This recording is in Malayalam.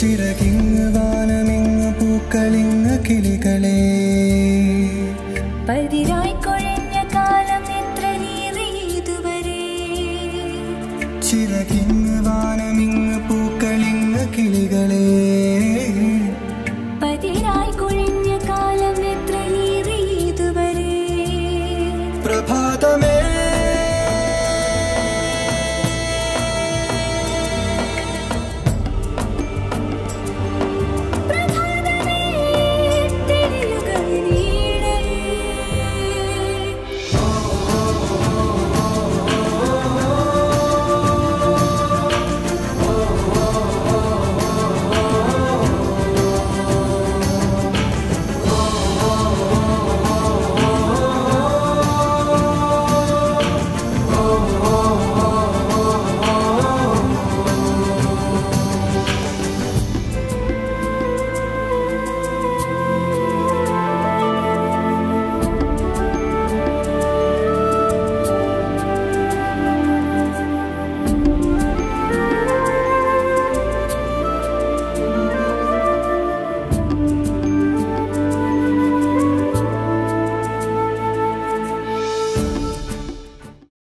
ചിറകിങ് വാനമിങ് പൂക്കളിങ് കിളികളെ. പതിരായി കൊഴിഞ്ഞ കാലം എത്ര ഇതുവരെ? ചിറകിങ് വാനമിങ് പൂക്കളിങ് കിളികളെ. പതിരായി കൊഴിഞ്ഞ കാലം എത്ര ഇതുവരെ? പ്രഭാതമേ